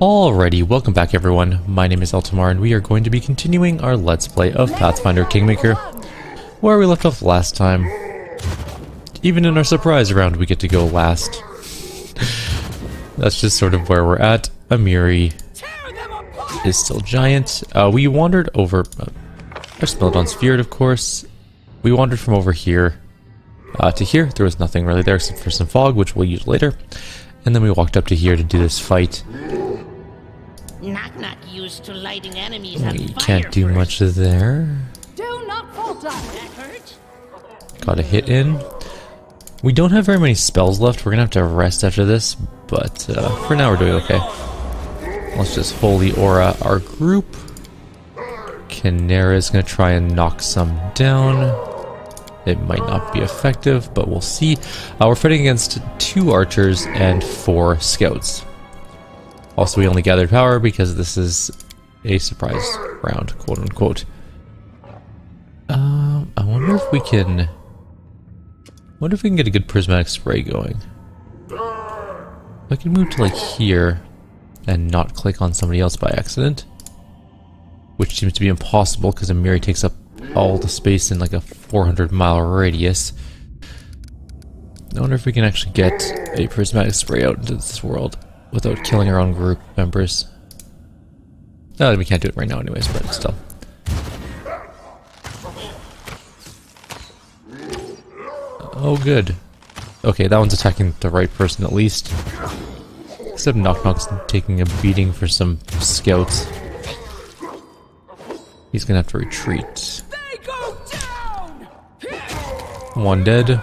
Alrighty, welcome back everyone. My name is Eltimar and we are going to be continuing our Let's Play of Pathfinder Kingmaker, where we left off last time. Even in our surprise round we get to go last. That's just sort of where we're at. Amiri is still giant. Uh, we wandered over... Uh, there's Smilodon's Feared, of course. We wandered from over here uh, to here. There was nothing really there except for some fog, which we'll use later. And then we walked up to here to do this fight. Knock knock used to lighting enemies We on fire can't do first. much there. Do not falter. That hurt? Got a hit in. We don't have very many spells left. We're gonna have to rest after this, but uh, for now we're doing okay. Let's just Holy Aura our group. Kanerah's gonna try and knock some down. It might not be effective, but we'll see. Uh, we're fighting against two archers and four scouts. Also, we only gathered power because this is a surprise round, quote unquote. Um, I wonder if we can. Wonder if we can get a good prismatic spray going. I can move to like here and not click on somebody else by accident. Which seems to be impossible because Amiri takes up all the space in like a 400 mile radius. I wonder if we can actually get a prismatic spray out into this world without killing our own group members. No, we can't do it right now anyways, but still. Oh, good. Okay, that one's attacking the right person at least. Except Knock Knock's taking a beating for some scouts. He's gonna have to retreat. One dead.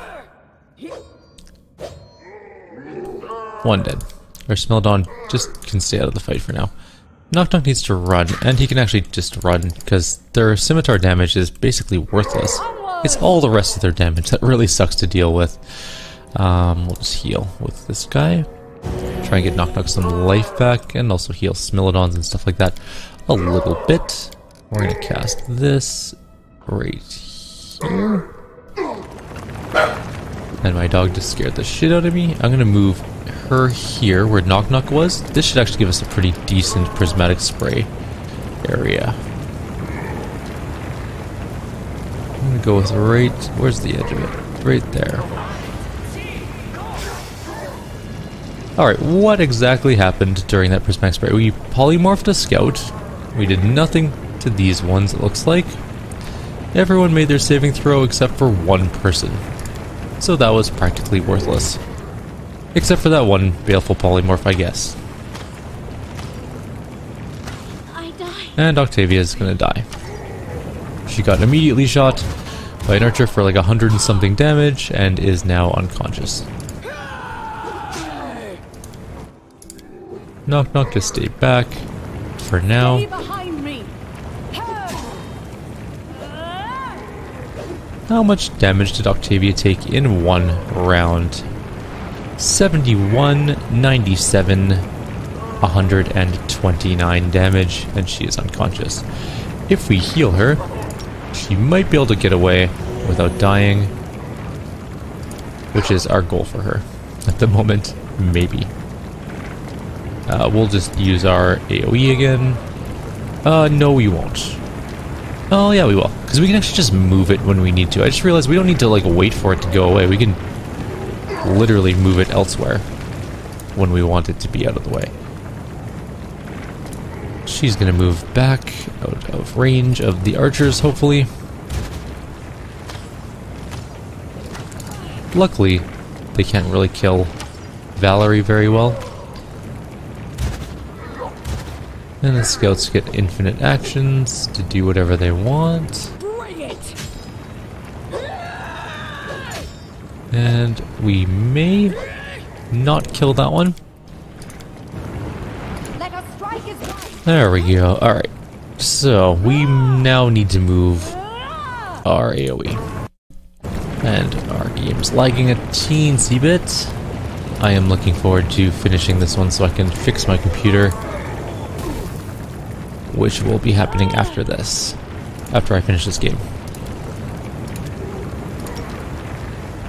One dead. Our Smilodon just can stay out of the fight for now. Knock needs to run, and he can actually just run, because their scimitar damage is basically worthless. It's all the rest of their damage that really sucks to deal with. Um, we'll just heal with this guy. Try and get Knock Knock some life back, and also heal Smilodons and stuff like that a little bit. We're gonna cast this right here. And my dog just scared the shit out of me. I'm gonna move her here where Knock Knock was. This should actually give us a pretty decent prismatic spray area. I'm gonna go with right. Where's the edge of it? Right there. Alright, what exactly happened during that prismatic spray? We polymorphed a scout. We did nothing to these ones, it looks like. Everyone made their saving throw except for one person. So that was practically worthless. Except for that one baleful polymorph, I guess. I die. And Octavia is gonna die. She got immediately shot by an archer for like a hundred and something damage and is now unconscious. Knock Knock just stay back for now. Stay behind me. How much damage did Octavia take in one round? 71, 97, 129 damage, and she is unconscious. If we heal her, she might be able to get away without dying, which is our goal for her at the moment, maybe. Uh, we'll just use our AoE again. Uh, no we won't. Oh yeah, we will. Because we can actually just move it when we need to. I just realized we don't need to like wait for it to go away. We can literally move it elsewhere when we want it to be out of the way. She's gonna move back out of range of the archers, hopefully. Luckily, they can't really kill Valerie very well. And the scouts get infinite actions to do whatever they want. And we may not kill that one. Let us strike his right. There we go. Alright. So, we now need to move our AoE. And our game's lagging a teensy bit. I am looking forward to finishing this one so I can fix my computer. Which will be happening after this. After I finish this game.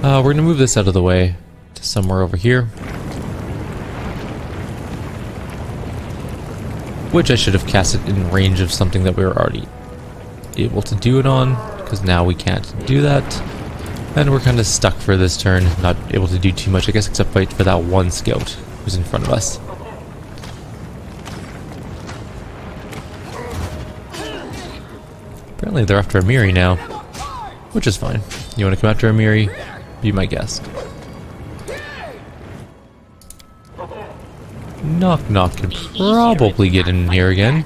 Uh, we're gonna move this out of the way to somewhere over here. which I should have cast it in range of something that we were already able to do it on, because now we can't do that. And we're kind of stuck for this turn, not able to do too much, I guess, except fight for that one scout who's in front of us. Apparently they're after Amiri now, which is fine. You want to come after Amiri? Be my guest. Knock Knock can probably get in here again.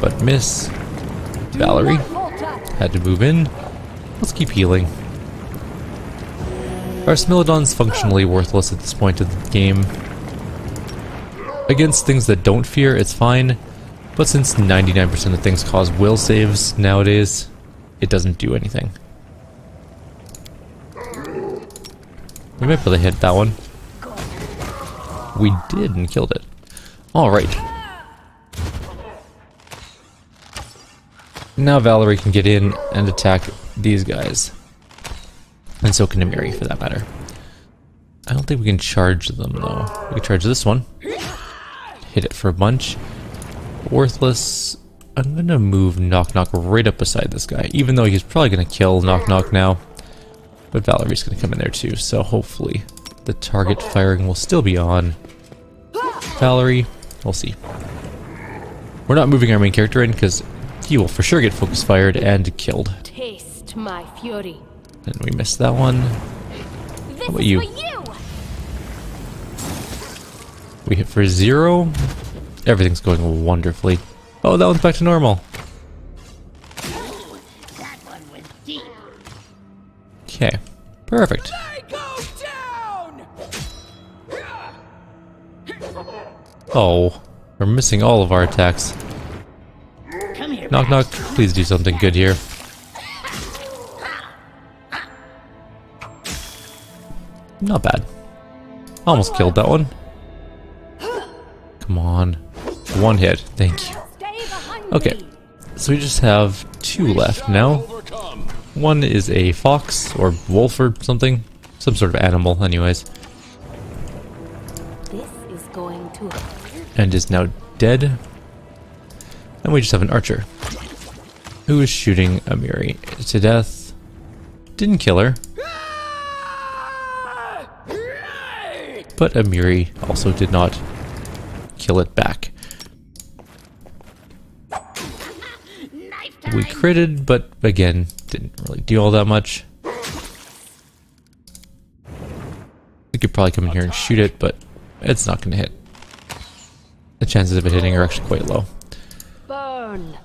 But miss. Valerie had to move in. Let's keep healing. Our Smilodon's functionally worthless at this point of the game. Against things that don't fear, it's fine. But since 99% of things cause will saves nowadays, it doesn't do anything. We might really hit that one. We did and killed it. Alright. Now Valerie can get in and attack these guys. And so can Amiri, for that matter. I don't think we can charge them, though. We can charge this one. Hit it for a bunch. Worthless. I'm gonna move Knock Knock right up beside this guy, even though he's probably gonna kill Knock Knock now. But Valerie's gonna come in there too, so hopefully the target firing will still be on. Valerie, we'll see. We're not moving our main character in because he will for sure get focus fired and killed. Taste my fury. And we missed that one. This about you? you. We hit for zero. Everything's going wonderfully. Oh, that one's back to normal. Okay, perfect. Oh, we're missing all of our attacks. Here. Knock knock, please do something good here. Not bad. Almost killed that one. Come on. One hit, thank you. Okay, so we just have two left now. One is a fox, or wolf or something. Some sort of animal, anyways. This is going to and is now dead. And we just have an archer who is shooting Amiri to death. Didn't kill her. But Amiri also did not kill it back. We critted, but again, didn't really do all that much. We could probably come in here and shoot it, but it's not going to hit. The chances of it hitting are actually quite low. Burn.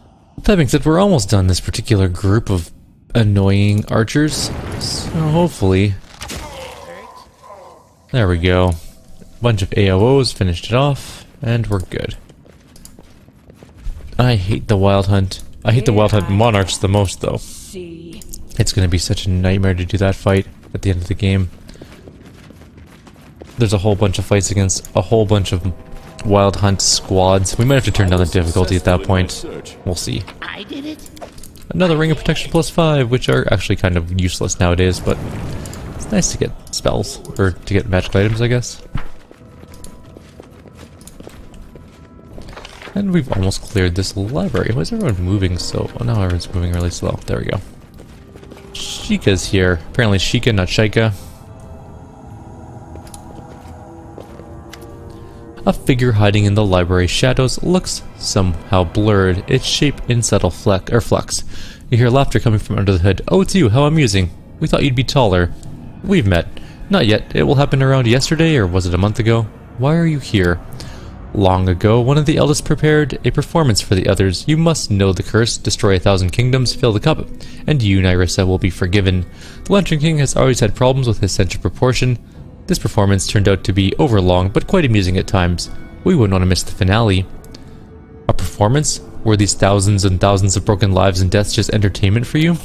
That being said, we're almost done this particular group of annoying archers. So hopefully... There we go. A Bunch of AOOs, finished it off, and we're good. I hate the Wild Hunt. I hate the Wild Hunt Monarchs the most, though. It's gonna be such a nightmare to do that fight at the end of the game. There's a whole bunch of fights against a whole bunch of Wild Hunt squads. We might have to turn down the difficulty at that point. We'll see. I did it. Another Ring of Protection plus 5, which are actually kind of useless nowadays, but it's nice to get spells, or to get magical items, I guess. And we've almost cleared this library. Why is everyone moving so... Oh, now everyone's moving really slow. There we go. Shyka's here. Apparently Shyka, not Shaika. A figure hiding in the library shadows looks somehow blurred, its shape in subtle flux. You hear laughter coming from under the hood. Oh, it's you. How amusing. We thought you'd be taller. We've met. Not yet. It will happen around yesterday, or was it a month ago? Why are you here? Long ago, one of the eldest prepared a performance for the others. You must know the curse, destroy a thousand kingdoms, fill the cup, and you, Nyrissa, will be forgiven. The Lantern King has always had problems with his sense of proportion. This performance turned out to be overlong, but quite amusing at times. We wouldn't want to miss the finale. A performance? Were these thousands and thousands of broken lives and deaths just entertainment for you?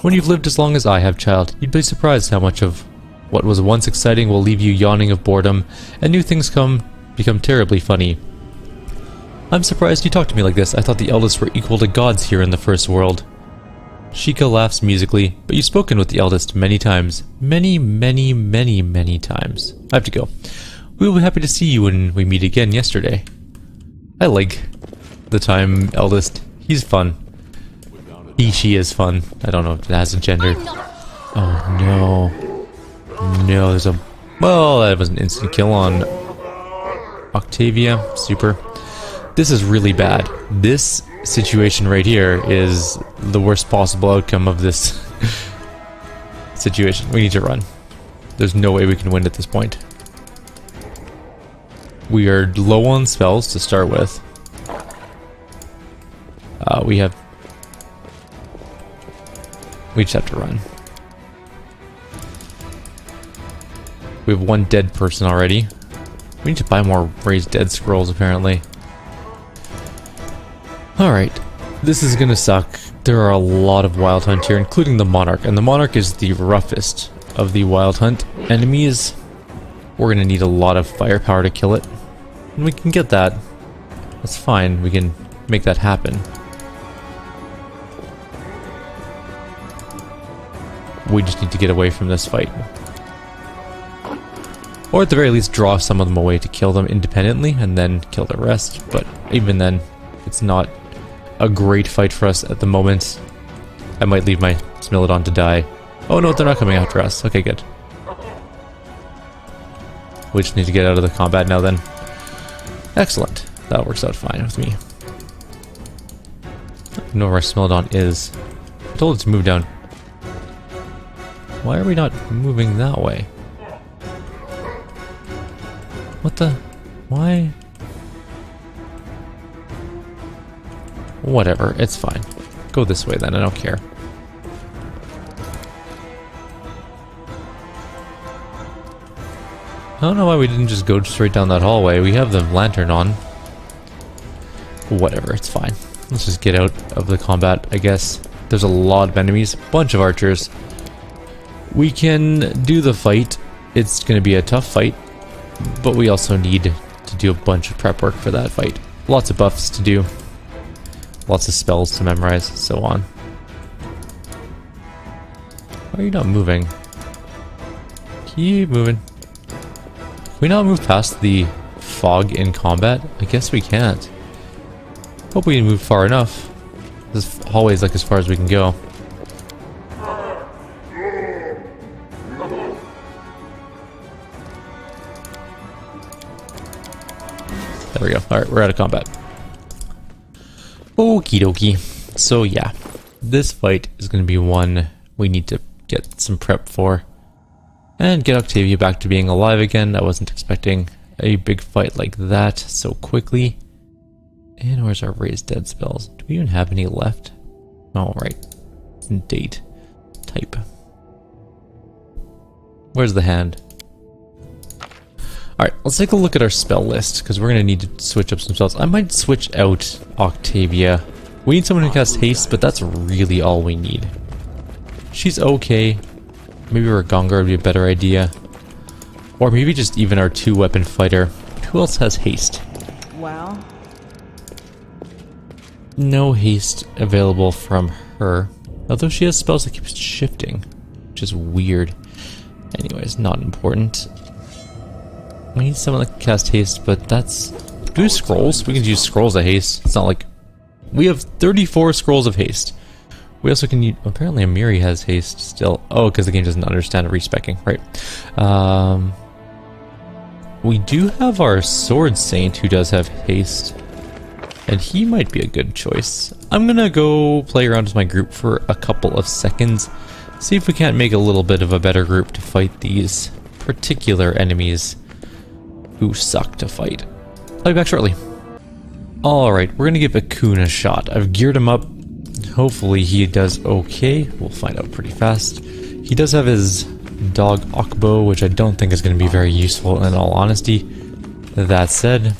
When you've lived as long as I have, child, you'd be surprised how much of what was once exciting will leave you yawning of boredom, and new things come become terribly funny. I'm surprised you talk to me like this. I thought the eldest were equal to gods here in the first world. Shyka laughs musically, but you've spoken with the eldest many times. Many, many, many, many times. I have to go. We will be happy to see you when we meet again yesterday. I like the time eldest. He's fun. He, she is fun. I don't know if it has a gender. Oh no. No, there's a... Well, that was an instant kill on Octavia. Super. This is really bad. This situation right here is the worst possible outcome of this situation. We need to run. There's no way we can win at this point. We are low on spells to start with. Uh, we have... We just have to run. We have one dead person already. We need to buy more raised dead scrolls, apparently. Alright. This is gonna suck. There are a lot of Wild Hunt here, including the Monarch. And the Monarch is the roughest of the Wild Hunt enemies. We're gonna need a lot of firepower to kill it. And we can get that. That's fine. We can make that happen. We just need to get away from this fight. Or at the very least draw some of them away to kill them independently and then kill the rest. But even then, it's not a great fight for us at the moment. I might leave my Smilodon to die. Oh no, they're not coming after us. Okay, good. We just need to get out of the combat now then. Excellent. That works out fine with me. I don't know where Smilodon is. I told it to move down. Why are we not moving that way? What the? Why? Whatever, it's fine. Go this way then, I don't care. I don't know why we didn't just go straight down that hallway. We have the lantern on. Whatever, it's fine. Let's just get out of the combat, I guess. There's a lot of enemies, bunch of archers. We can do the fight. It's going to be a tough fight, but we also need to do a bunch of prep work for that fight. Lots of buffs to do. Lots of spells to memorize, so on. Why are you not moving? Keep moving. Can we not move past the fog in combat? I guess we can't. Hope we can move far enough. This hallway is like as far as we can go. There we go. Alright, we're out of combat. Okie dokie. So yeah, this fight is going to be one we need to get some prep for. And get Octavia back to being alive again. I wasn't expecting a big fight like that so quickly. And where's our raised dead spells? Do we even have any left? Oh, right. Date. Type. Where's the hand? Alright, let's take a look at our spell list, because we're going to need to switch up some spells. I might switch out Octavia. We need someone who casts haste, but that's really all we need. She's okay. Maybe Regongar would be a better idea. Or maybe just even our two-weapon fighter. Who else has haste? Well, No haste available from her. Although she has spells that keep shifting. Which is weird. Anyways, not important. We need someone that can cast haste, but that's... Do we scrolls? We can use scrolls of haste. It's not like... We have 34 scrolls of haste. We also can use... Apparently Amiri has haste still. Oh, because the game doesn't understand respecking. Right. Um... We do have our Sword Saint who does have haste. And he might be a good choice. I'm gonna go play around with my group for a couple of seconds. See if we can't make a little bit of a better group to fight these particular enemies who suck to fight. I'll be back shortly. Alright, we're gonna give Akun a shot. I've geared him up. Hopefully he does okay. We'll find out pretty fast. He does have his dog Akbo, which I don't think is to be very useful in all honesty. That said,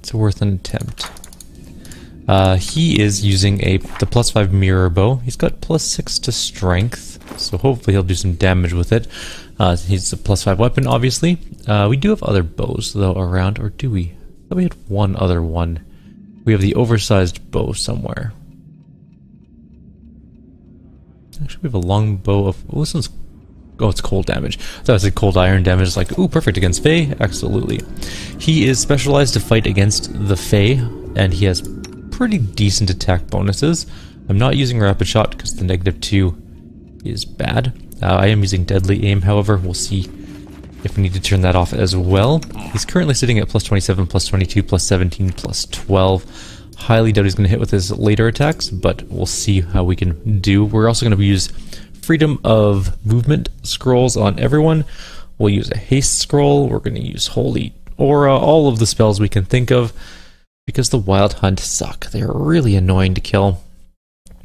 it's worth an attempt. Uh, he is using a the plus 5 mirror bow. He's got plus 6 to strength, so hopefully he'll do some damage with it. Uh, he's a plus 5 weapon, obviously. Uh, we do have other bows, though, around, or do we? We had one other one. We have the oversized bow somewhere. Actually, we have a long bow of... Oh, this one's Oh, it's cold damage. So I said cold iron damage. It's like, ooh, perfect against Fae. Absolutely. He is specialized to fight against the Fae, and he has pretty decent attack bonuses. I'm not using rapid shot because the negative two is bad. Uh, I am using deadly aim, however. We'll see if we need to turn that off as well. He's currently sitting at plus 27, plus 22, plus 17, plus 12. Highly doubt he's going to hit with his later attacks, but we'll see how we can do. We're also going to use freedom of movement scrolls on everyone. We'll use a haste scroll. We're going to use holy aura, all of the spells we can think of, because the wild hunt suck. They're really annoying to kill.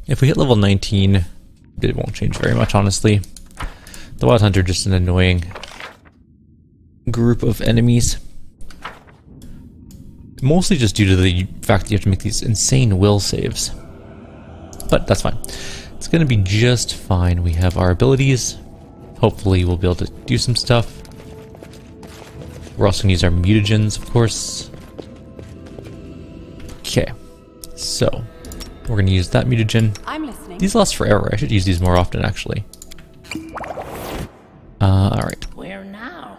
If we hit level 19, it won't change very much, honestly. The wild hunter just an annoying group of enemies. Mostly just due to the fact that you have to make these insane will saves. But that's fine. It's going to be just fine. We have our abilities. Hopefully we'll be able to do some stuff. We're also going to use our mutagens, of course. Okay. So, we're going to use that mutagen. I'm listening. These last forever. I should use these more often, actually. Uh, alright. Where now?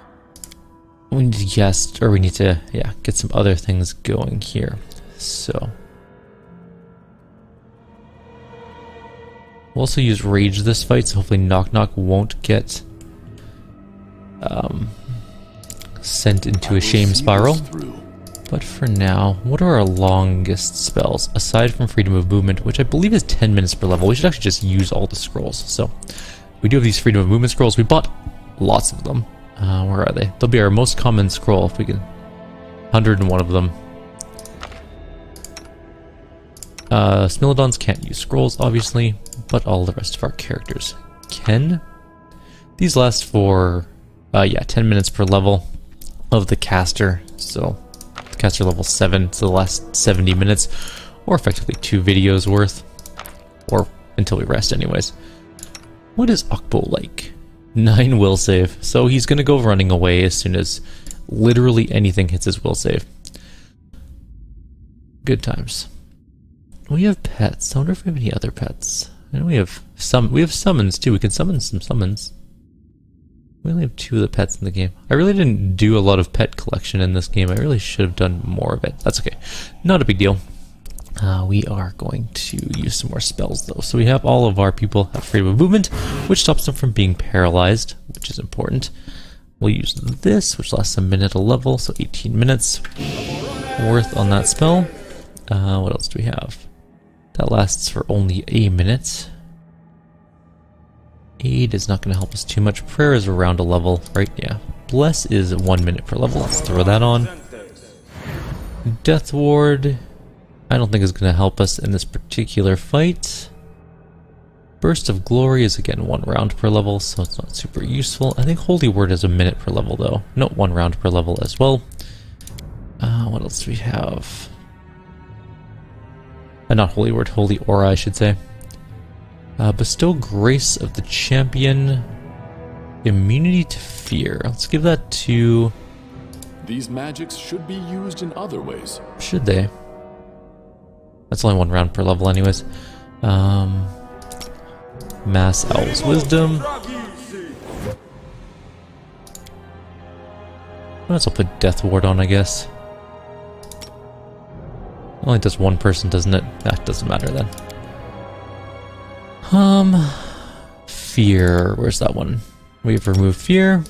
We need to guess, or we need to, yeah, get some other things going here. So. We'll also use Rage this fight, so hopefully Knock Knock won't get um, sent into a shame spiral. But for now, what are our longest spells? Aside from Freedom of Movement, which I believe is 10 minutes per level, we should actually just use all the scrolls. So, we do have these Freedom of Movement scrolls. We bought lots of them. Uh, where are they? They'll be our most common scroll if we can. 101 of them. Uh, Smilodons can't use scrolls, obviously, but all the rest of our characters can. These last for, uh, yeah, 10 minutes per level of the caster, so the caster level 7, so the last 70 minutes, or effectively two videos worth, or until we rest anyways. What is Okbo like? 9 will save, so he's gonna go running away as soon as literally anything hits his will save. Good times. We have pets. I wonder if we have any other pets. Know we have some. We have summons too. We can summon some summons. We only have two of the pets in the game. I really didn't do a lot of pet collection in this game. I really should have done more of it. That's okay. Not a big deal. Uh, we are going to use some more spells though. So we have all of our people have freedom of movement, which stops them from being paralyzed, which is important. We'll use this, which lasts a minute a level, so 18 minutes worth on that spell. Uh, what else do we have? That lasts for only a minute. Aid is not going to help us too much. Prayer is around a level, right? Yeah. Bless is one minute per level. Let's throw that on. Death Ward, I don't think is going to help us in this particular fight. Burst of Glory is again one round per level, so it's not super useful. I think Holy Word is a minute per level though. not one round per level as well. Uh, what else do we have? Uh, not Holy Word, Holy Aura, I should say. Uh, bestow Grace of the Champion. Immunity to Fear. Let's give that to... These magics should be used in other ways. Should they? That's only one round per level anyways. Um, Mass Owl's Wisdom. Let's all put Death Ward on, I guess. Only does one person, doesn't it? That doesn't matter then. Um, fear. Where's that one? We've removed fear.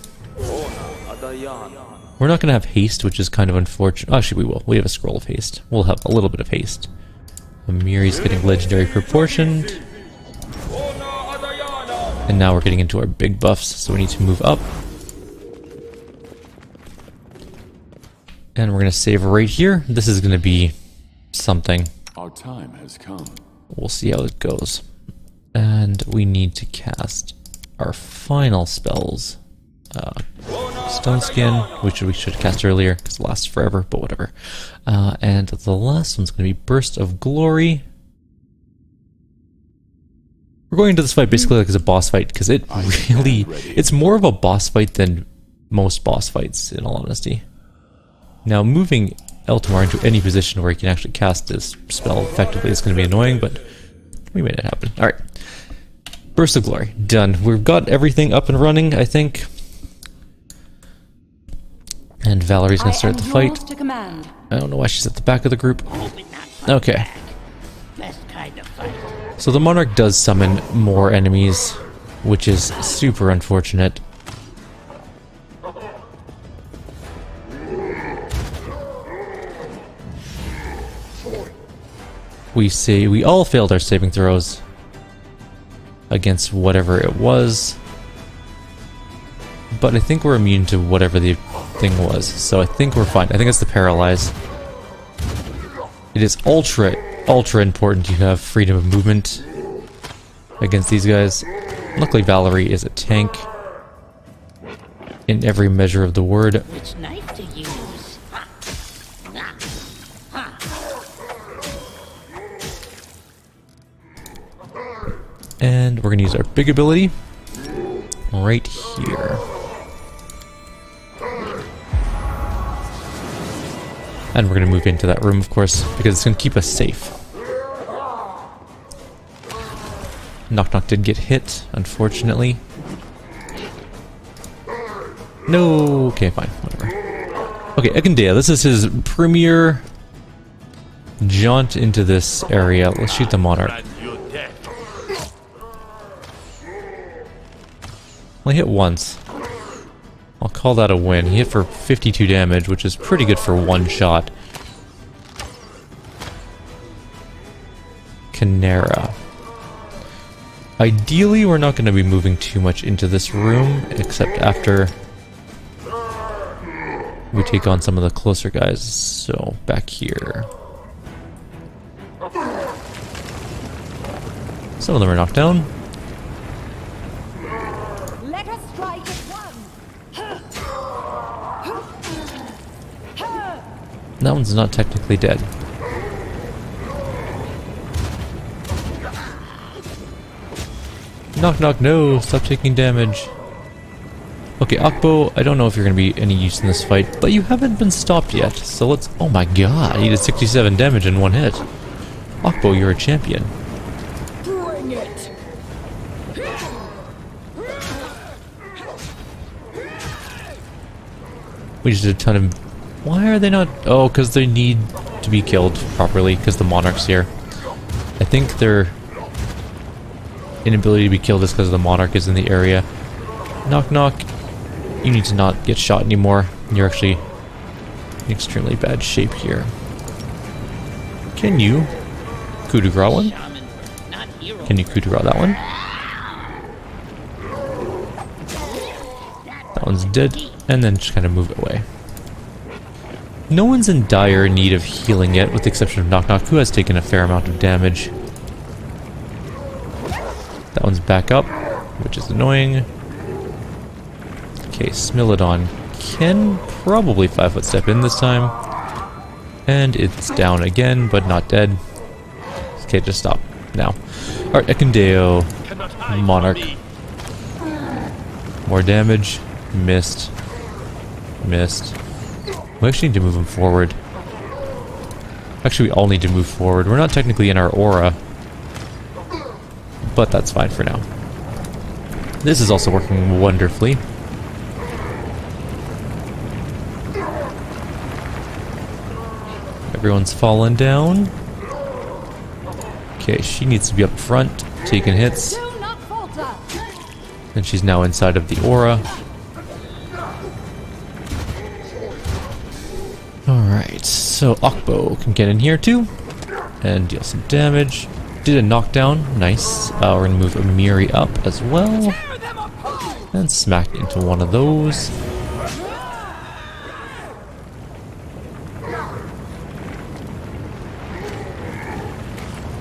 We're not going to have haste, which is kind of unfortunate. Actually, we will. We have a scroll of haste. We'll have a little bit of haste. Amiri's getting legendary proportioned. And now we're getting into our big buffs, so we need to move up. And we're going to save right here. This is going to be something. Our time has come. We'll see how it goes. And we need to cast our final spells. Uh, Stone Skin, which we should cast earlier because it lasts forever, but whatever. Uh, and the last one's going to be Burst of Glory. We're going into this fight basically like as a boss fight because it really, it's more of a boss fight than most boss fights, in all honesty. Now, moving Eltimar into any position where he can actually cast this spell effectively is going to be annoying, but we made it happen. Alright. Burst of Glory. Done. We've got everything up and running, I think. And Valerie's gonna start the fight. I don't know why she's at the back of the group. Hope it not Okay. kind of. So the Monarch does summon more enemies, which is super unfortunate. We see we all failed our saving throws against whatever it was. But I think we're immune to whatever the thing was, so I think we're fine. I think it's the paralyze. It is ultra, ultra important you have freedom of movement against these guys. Luckily, Valerie is a tank in every measure of the word. Which knife to use? And we're going to use our big ability right here. And we're going to move into that room, of course, because it's going to keep us safe. Knock Knock did get hit, unfortunately. No, okay, fine, whatever. Okay, Ekundayo, this is his premier jaunt into this area. Let's shoot the Monarch. Only hit once. I'll call that a win. He hit for 52 damage, which is pretty good for one shot. Kanerah. Ideally, we're not going to be moving too much into this room, except after we take on some of the closer guys. So, back here. Some of them are knocked down. That one's not technically dead. Knock knock no, stop taking damage. Okay, Akbo, I don't know if you're gonna be any use in this fight, but you haven't been stopped yet, so let's oh my god, he did 67 damage in one hit. Akbo, you're a champion. Bring it. We just did a ton of why are they not oh, because they need to be killed properly, because the monarch's here. I think their inability to be killed is because the monarch is in the area. Knock knock. You need to not get shot anymore. You're actually in extremely bad shape here. Can you coup de one? Can you coup de that one? That one's dead. And then just kind of move it away. No one's in dire need of healing yet, with the exception of Knock Knock, who has taken a fair amount of damage. That one's back up, which is annoying. Okay, Smilodon can probably five foot step in this time. And it's down again, but not dead. Okay, just stop now. Alright, Ekundayo, Monarch. More damage. Missed. Missed. We actually need to move him forward. Actually, we all need to move forward. We're not technically in our aura. But that's fine for now. This is also working wonderfully. Everyone's fallen down. Okay, she needs to be up front, taking hits. Do not falter. And she's now inside of the aura. Alright, so Akbo can get in here too. And deal some damage. Did a knockdown. Nice. Uh, we're gonna move Amiri up as well. And smack into one of those.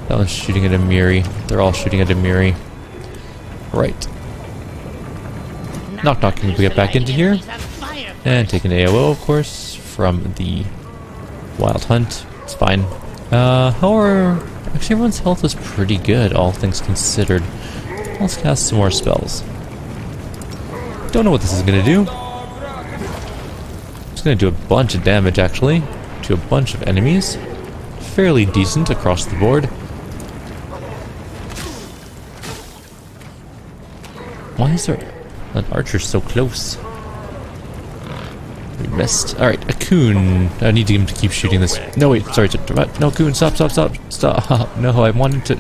That one's shooting at Amiri. They're all shooting at Amiri. Right. Knock knock, can get back into here? And take an AOO, of course, from the Wild Hunt. It's fine. Uh, how are... Actually, everyone's health is pretty good, all things considered. Let's cast some more spells. Don't know what this is gonna do. It's gonna do a bunch of damage, actually, to a bunch of enemies. Fairly decent across the board. Why is there an archer so close? Missed. Alright, a coon. I need him to keep shooting this. No, wait, sorry. No, coon, stop, stop, stop, stop. No, I wanted to...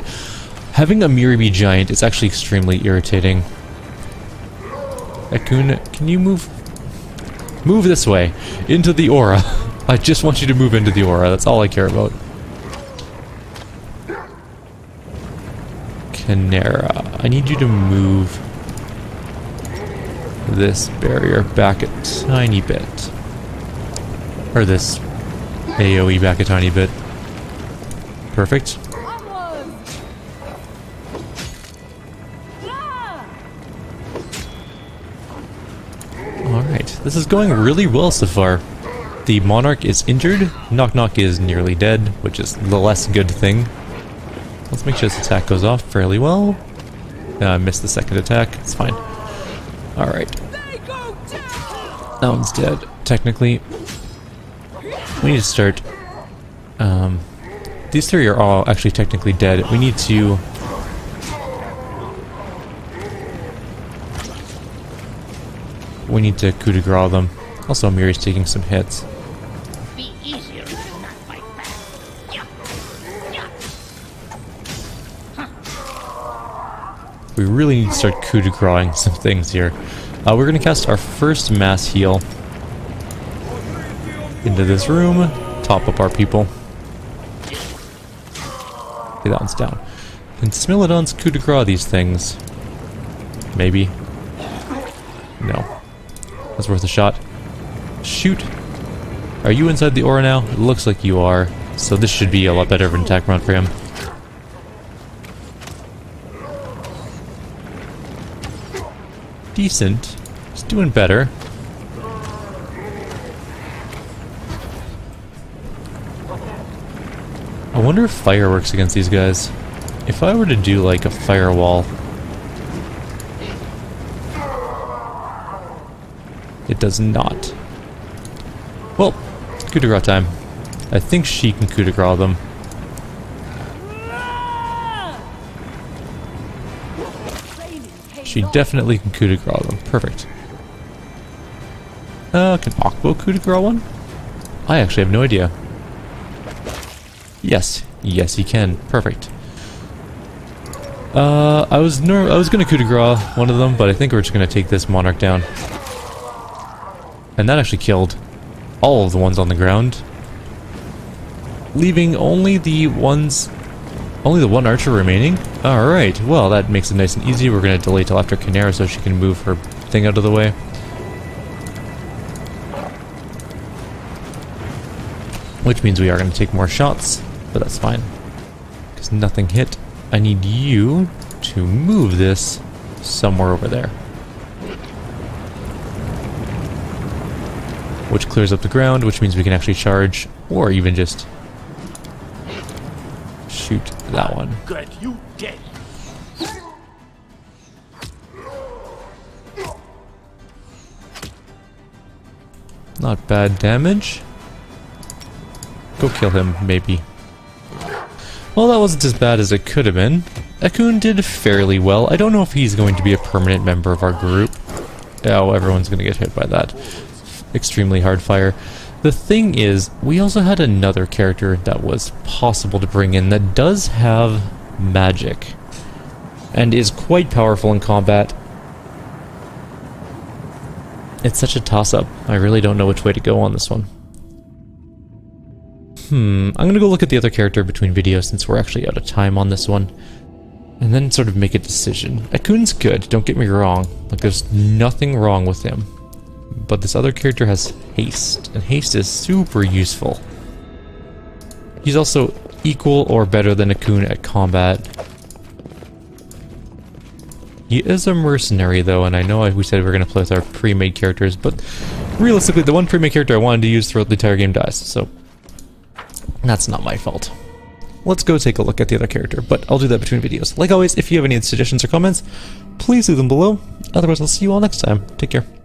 Having a Miribi giant is actually extremely irritating. Akun, can you move? Move this way. Into the aura. I just want you to move into the aura. That's all I care about. Kanerah, I need you to move this barrier back a tiny bit. Or this AoE back a tiny bit. Perfect. Alright, this is going really well so far. The Monarch is injured, Knock Knock is nearly dead, which is the less good thing. Let's make sure this attack goes off fairly well. Uh, I missed the second attack, it's fine. Alright, that one's dead, technically. We need to start... Um, these three are all actually technically dead. We need to... We need to coup de grace them. Also, Miri's taking some hits. Be easier to not fight back. Yeah. Yeah. We really need to start coup de graceing some things here. Uh, we're going to cast our first mass heal into this room, top up our people. Okay, that one's down. Can Smilodons coup de grace these things? Maybe. No. That's worth a shot. Shoot! Are you inside the aura now? It looks like you are. So this should be a lot better of an attack round for him. Decent. He's doing better. Wonder if fire works against these guys. If I were to do like a firewall... It does not. Well, coup de grace time. I think she can coup de grace them. She definitely can coup de grace them. Perfect. Uh, can Akbo coup de grace one? I actually have no idea. Yes. Yes, he can. Perfect. Uh, I was ner I was gonna coup de grace one of them, but I think we're just gonna take this monarch down. And that actually killed all of the ones on the ground. Leaving only the ones... Only the one archer remaining? Alright, well that makes it nice and easy. We're gonna delay till after Kanerah so she can move her thing out of the way. Which means we are gonna take more shots, but that's fine. Because nothing hit. I need you to move this somewhere over there. Which clears up the ground, which means we can actually charge, or even just shoot that one. Good, you dead. Not bad damage. Go kill him, maybe. Well, that wasn't as bad as it could have been. Akun did fairly well. I don't know if he's going to be a permanent member of our group. Oh, everyone's going to get hit by that. Extremely hard fire. The thing is, we also had another character that was possible to bring in that does have magic. And is quite powerful in combat. It's such a toss-up. I really don't know which way to go on this one. Hmm, I'm gonna go look at the other character between videos since we're actually out of time on this one. And then sort of make a decision. Akun's good, don't get me wrong. Like, there's nothing wrong with him. But this other character has haste, and haste is super useful. He's also equal or better than Akun at combat. He is a mercenary though, and I know we said we were going to play with our pre-made characters, but realistically the one pre-made character I wanted to use throughout the entire game dies, so that's not my fault. Let's go take a look at the other character, but I'll do that between videos. Like always, if you have any suggestions or comments, please leave them below. Otherwise, I'll see you all next time. Take care.